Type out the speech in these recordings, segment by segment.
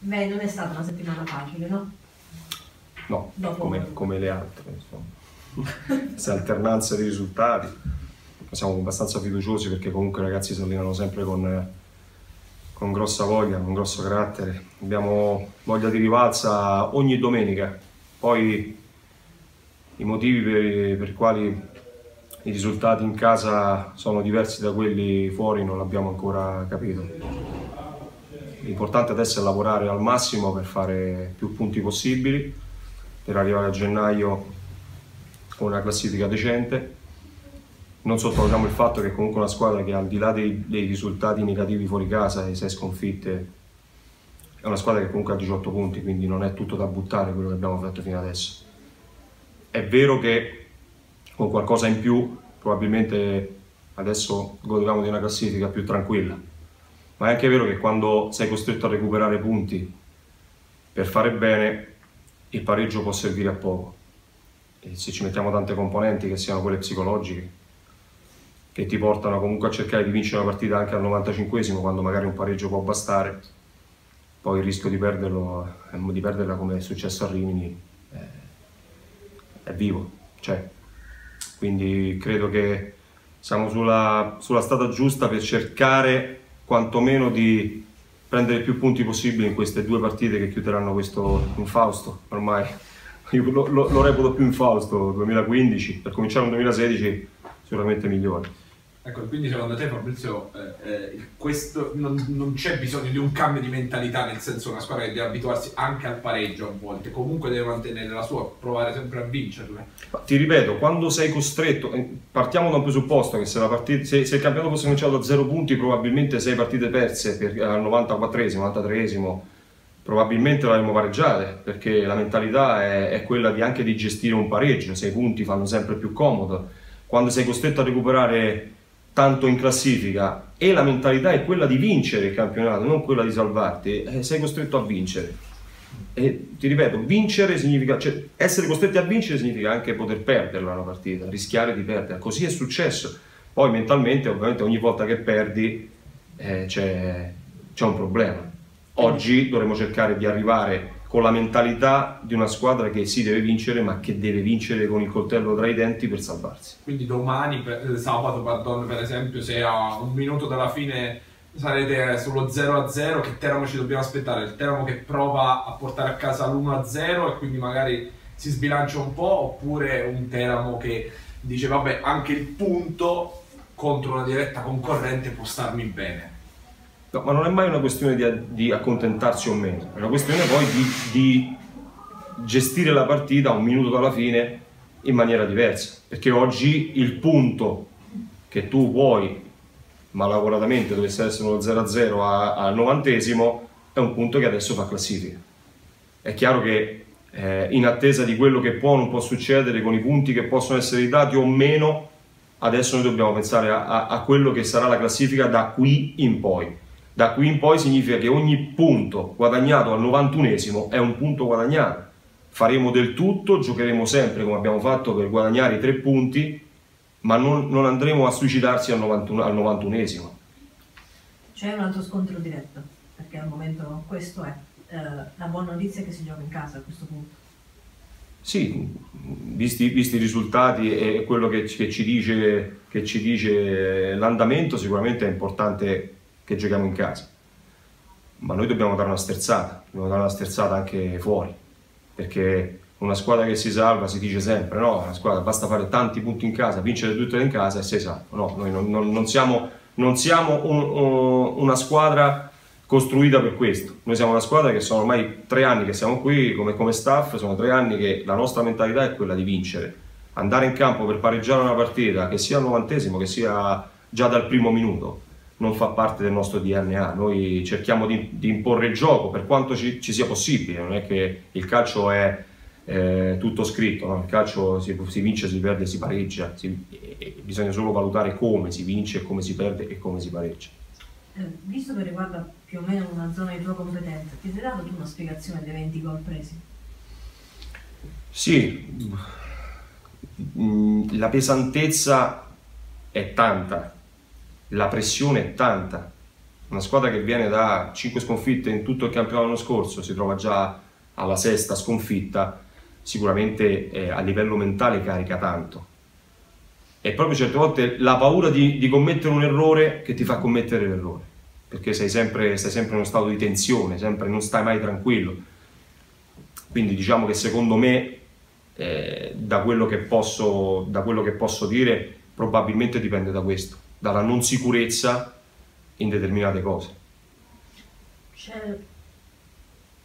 Beh, non è stata una settimana facile, no? No, Dopo- come, come le altre, insomma. Questa alternanza di risultati. Siamo abbastanza fiduciosi perché comunque i ragazzi si allenano sempre con, con grossa voglia, con grosso carattere. Abbiamo voglia di rivalsa ogni domenica. Poi i motivi per, per i quali i risultati in casa sono diversi da quelli fuori non l'abbiamo ancora capito. L'importante adesso è lavorare al massimo per fare più punti possibili, per arrivare a gennaio con una classifica decente. Non sottovalutiamo il fatto che comunque una squadra che al di là dei, dei risultati negativi fuori casa e sei sconfitte è una squadra che comunque ha 18 punti, quindi non è tutto da buttare quello che abbiamo fatto fino adesso. È vero che con qualcosa in più probabilmente adesso godevamo di una classifica più tranquilla, ma è anche vero che quando sei costretto a recuperare punti per fare bene il pareggio può servire a poco. E se ci mettiamo tante componenti che siano quelle psicologiche, che ti portano comunque a cercare di vincere una partita anche al 95esimo quando magari un pareggio può bastare, poi il rischio di, perderlo, eh, di perderla come è successo a Rimini è, è vivo, c'è. Quindi credo che siamo sulla, sulla strada giusta per cercare quantomeno di prendere più punti possibili in queste due partite che chiuderanno questo infausto ormai. Io lo, lo, lo reputo più infausto 2015, per cominciare un 2016 sicuramente migliore. Ecco, quindi secondo te Fabrizio, eh, eh, questo, non, non c'è bisogno di un cambio di mentalità, nel senso una squadra che deve abituarsi anche al pareggio a volte, comunque deve mantenere la sua, provare sempre a vincerle. Ma Ti ripeto, quando sei costretto, eh, partiamo da un presupposto che se, partita, se, se il campionato fosse cominciato da zero punti, probabilmente sei partite perse per, al 94esimo, 93esimo, probabilmente l'avremmo pareggiate, perché la mentalità è, è quella di anche di gestire un pareggio, sei punti fanno sempre più comodo. Quando sei costretto a recuperare tanto in classifica e la mentalità è quella di vincere il campionato, non quella di salvarti, eh, sei costretto a vincere. E ti ripeto, vincere significa, cioè, essere costretti a vincere significa anche poter perderla una partita, rischiare di perderla. Così è successo. Poi mentalmente, ovviamente, ogni volta che perdi eh, c'è, c'è un problema. Oggi dovremo cercare di arrivare con la mentalità di una squadra che si deve vincere, ma che deve vincere con il coltello tra i denti per salvarsi. Quindi domani, per- eh, sabato, pardon, per esempio, se a un minuto dalla fine sarete sullo 0-0, che Teramo ci dobbiamo aspettare? Il Teramo che prova a portare a casa l'1-0 e quindi magari si sbilancia un po', oppure un Teramo che dice vabbè anche il punto contro una diretta concorrente può starmi bene. No, ma non è mai una questione di, di accontentarsi o meno, è una questione poi di, di gestire la partita un minuto dalla fine in maniera diversa. Perché oggi il punto che tu vuoi, malauguratamente dovesse essere uno 0-0 a- al novantesimo, è un punto che adesso fa classifica. È chiaro che eh, in attesa di quello che può o non può succedere con i punti che possono essere dati o meno, adesso noi dobbiamo pensare a, a- a quello che sarà la classifica da qui in poi. Da qui in poi significa che ogni punto guadagnato al 91esimo è un punto guadagnato. Faremo del tutto, giocheremo sempre come abbiamo fatto per guadagnare i tre punti, ma non, non andremo a suicidarsi al, 91, al 91esimo. C'è un altro scontro diretto, perché al momento questo è. Eh, la buona notizia è che si gioca in casa a questo punto. Sì, visti, visti i risultati e quello che, che ci dice, che ci dice l'andamento, sicuramente è importante che giochiamo in casa. Ma noi dobbiamo dare una sterzata, dobbiamo dare una sterzata anche fuori, perché una squadra che si salva si dice sempre, no, una squadra basta fare tanti punti in casa, vincere tutte in casa e sei salvo. No, noi non, non- non siamo, non siamo un- un- una squadra costruita per questo. Noi siamo una squadra che sono ormai tre anni che siamo qui come, come staff, sono tre anni che la nostra mentalità è quella di vincere. Andare in campo per pareggiare una partita, che sia al novantesimo, che sia già dal primo minuto, non fa parte del nostro DNA. Noi cerchiamo di, di imporre il gioco per quanto ci, ci sia possibile, non è che il calcio è eh, tutto scritto, no? il calcio si, si vince, si perde, si pareggia, si- e- e bisogna solo valutare come si vince, come si perde e come si pareggia. Eh, visto che riguarda più o meno una zona di tua competenza, ti sei dato tu una spiegazione dei 20 gol presi? Sì, mm, la pesantezza è tanta, la pressione è tanta, Una squadra che viene da 5 sconfitte in tutto il campionato l'anno scorso, si trova già alla sesta sconfitta, sicuramente eh, a livello mentale carica tanto. E proprio certe volte la paura di, di commettere un errore che ti fa commettere l'errore, perché sei sempre, stai sempre in uno stato di tensione, sempre, non stai mai tranquillo. Quindi diciamo che secondo me, eh, da, quello posso, da quello che posso dire, probabilmente dipende da questo, dalla non sicurezza in determinate cose. C'è,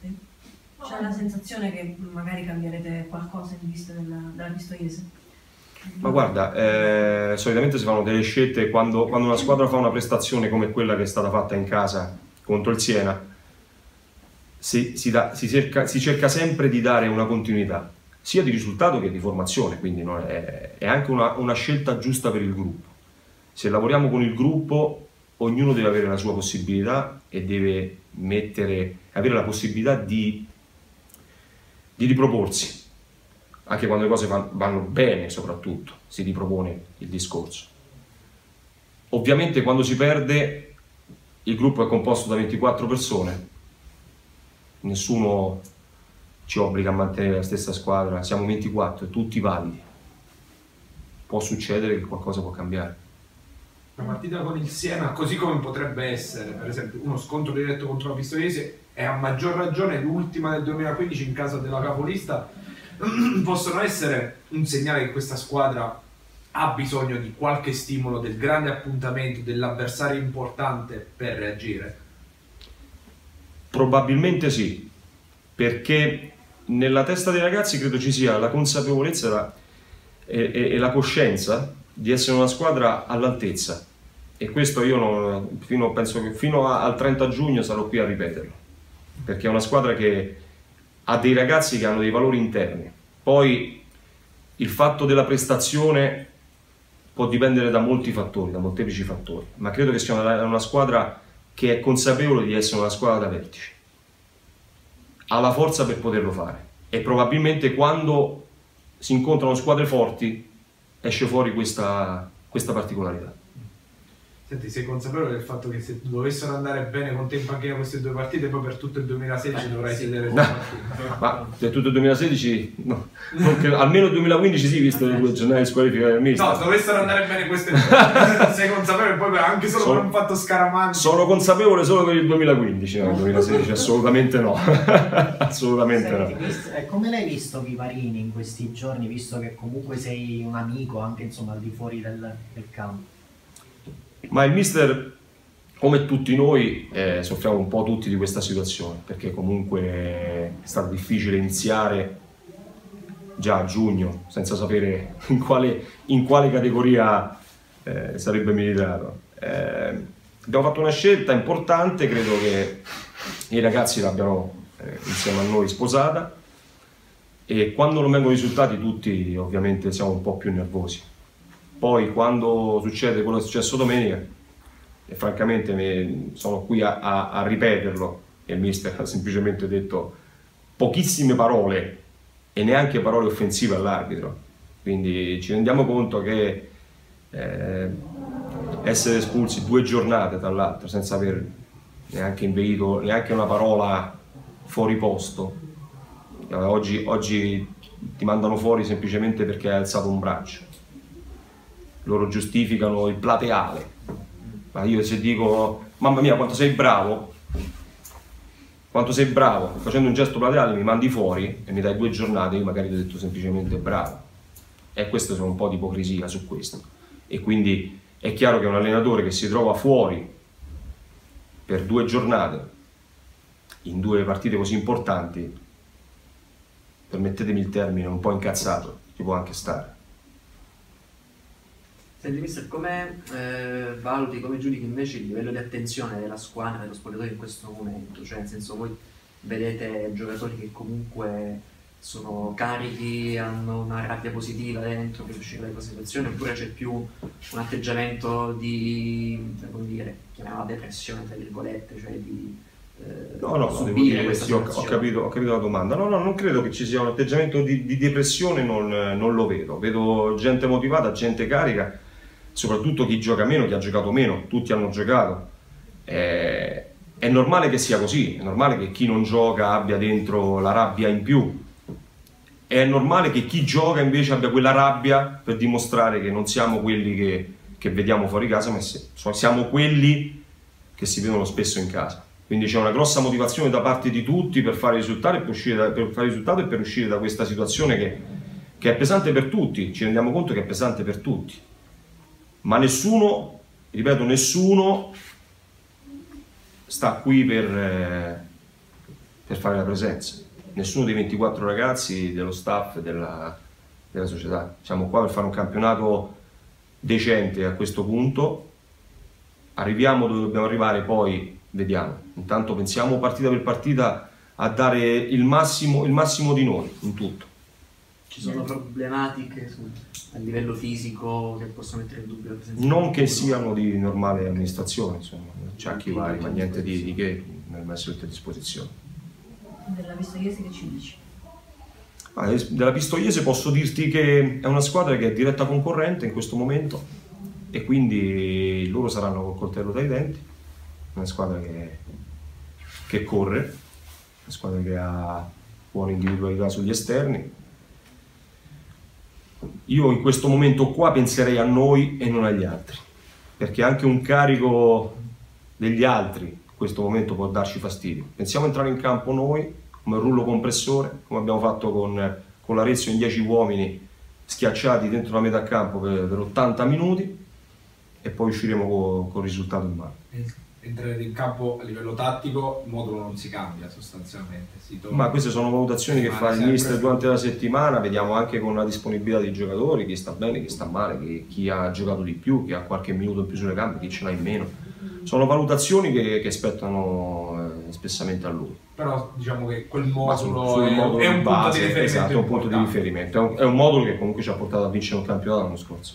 c'è la sensazione che magari cambierete qualcosa in vista della, della Pistoiese? Ma guarda, eh, solitamente si fanno delle scelte quando, quando, una squadra fa una prestazione come quella che è stata fatta in casa contro il Siena, si, si, da, si, cerca, si cerca, sempre di dare una continuità, sia di risultato che di formazione, quindi no, è, è, anche una, una scelta giusta per il gruppo. Se lavoriamo con il gruppo, ognuno deve avere la sua possibilità e deve mettere, avere la possibilità di, di riproporsi anche quando le cose vanno bene soprattutto, si ripropone il discorso. Ovviamente quando si perde il gruppo è composto da 24 persone, nessuno ci obbliga a mantenere la stessa squadra, siamo 24 e tutti validi. Può succedere che qualcosa può cambiare. La partita con il Siena, così come potrebbe essere, per esempio, uno scontro diretto contro la Pistoiese, è a maggior ragione l'ultima del 2015 in casa della capolista possono essere un segnale che questa squadra ha bisogno di qualche stimolo, del grande appuntamento, dell'avversario importante per reagire? Probabilmente sì, perché nella testa dei ragazzi credo ci sia la consapevolezza e, e, e la coscienza di essere una squadra all'altezza e questo io non, fino, penso che fino a, al 30 giugno sarò qui a ripeterlo perché è una squadra che ha dei ragazzi che hanno dei valori interni. Poi il fatto della prestazione può dipendere da molti fattori, da molteplici fattori, ma credo che sia una, una squadra che è consapevole di essere una squadra da vertice. Ha la forza per poterlo fare e probabilmente quando si incontrano squadre forti esce fuori questa, questa particolarità. Senti, sei consapevole del fatto che se dovessero andare bene con te in panchina queste due partite, poi per tutto il 2016 eh, dovrai sì. sedere no. Ma per tutto il 2016, no. Credo, almeno il 2015 sì, visto le due giornate di squalifica del mister. No, se dovessero andare bene queste due, sei consapevole poi anche solo sono, per un fatto scaramantico. Sono consapevole solo per il 2015, no, il 2016 assolutamente no. assolutamente Senti, no. Mister, eh, come l'hai visto Vivarini in questi giorni, visto che comunque sei un amico anche insomma al di fuori del, del campo? Ma il mister, come tutti noi, eh, soffriamo un po' tutti di questa situazione, perché comunque è stato difficile iniziare già a giugno, senza sapere in quale, in quale categoria eh, sarebbe militato. Eh, abbiamo fatto una scelta importante, credo che i ragazzi l'abbiano eh, insieme a noi sposata e quando non vengono i risultati tutti ovviamente siamo un po' più nervosi poi quando succede quello che è successo domenica, e francamente me, sono qui a, a, a ripeterlo, e il mister ha semplicemente detto pochissime parole e neanche parole offensive all'arbitro. Quindi ci rendiamo conto che eh, essere espulsi due giornate tra l'altro senza aver neanche inveito neanche una parola fuori posto. Oggi, oggi ti mandano fuori semplicemente perché hai alzato un braccio loro giustificano il plateale. Ma io se dico, mamma mia quanto sei bravo, quanto sei bravo, facendo un gesto plateale mi mandi fuori e mi dai due giornate, io magari ti ho detto semplicemente bravo. E questo c'è un po' di ipocrisia su questo. E quindi è chiaro che un allenatore che si trova fuori per due giornate, in due partite così importanti, permettetemi il termine, un po' incazzato, ci può anche stare. Senti, mister, come eh, valuti, come giudichi invece il livello di attenzione della squadra, dello spogliatoio in questo momento? Cioè, nel senso, voi vedete giocatori che comunque sono carichi, hanno una rabbia positiva dentro per uscire da questa situazione, oppure c'è più un atteggiamento di, come dire, chiamiamola depressione, tra virgolette, cioè di eh, no, no, subire questa sì, ho, ho, capito, ho, capito, la domanda. No, no, non credo che ci sia un atteggiamento di, di depressione, non, non, lo vedo. Vedo gente motivata, gente carica soprattutto chi gioca meno, chi ha giocato meno, tutti hanno giocato. Eh, è normale che sia così, è normale che chi non gioca abbia dentro la rabbia in più, è normale che chi gioca invece abbia quella rabbia per dimostrare che non siamo quelli che, che vediamo fuori casa, ma siamo quelli che si vedono spesso in casa. Quindi c'è una grossa motivazione da parte di tutti per fare risultato e per, da, per fare risultato e per uscire da questa situazione che, che è pesante per tutti, ci rendiamo conto che è pesante per tutti. Ma nessuno, ripeto, nessuno sta qui per, eh, per fare la presenza. Nessuno dei 24 ragazzi dello staff della, della società. Siamo qua per fare un campionato decente a questo punto. Arriviamo dove dobbiamo arrivare, poi vediamo. Intanto pensiamo partita per partita a dare il massimo, il massimo di noi in tutto. Ci sono problematiche a livello fisico che possono mettere in dubbio la presenza? Non che siano di normale amministrazione, insomma, c'è chi vari, ma niente di, di che nel messo a disposizione. Della Pistoiese che ci dici? Ah, della Pistoiese posso dirti che è una squadra che è diretta concorrente in questo momento e quindi loro saranno col coltello dai denti, una squadra che, che corre, una squadra che ha buone individualità sugli esterni io in questo momento qua penserei a noi e non agli altri, perché anche un carico degli altri in questo momento può darci fastidio. Pensiamo a entrare in campo noi come rullo compressore, come abbiamo fatto con, con l'Arezzo in 10 uomini schiacciati dentro la metà campo per, per 80 minuti e poi usciremo con, il risultato in mano entrare in campo a livello tattico, il modulo non si cambia sostanzialmente. Si Ma queste sono valutazioni che fa il mister durante la settimana, vediamo anche con la disponibilità dei giocatori, chi sta bene, chi sta male, chi, chi ha giocato di più, chi ha qualche minuto in più sulle gambe, chi ce l'ha in meno. Sono valutazioni che, che spettano eh, spessamente a lui. Però diciamo che quel modulo, è, modulo è, un base, punto di riferimento. Esatto, è un punto di riferimento. È un, è un modulo che comunque ci ha portato a vincere un campionato l'anno scorso.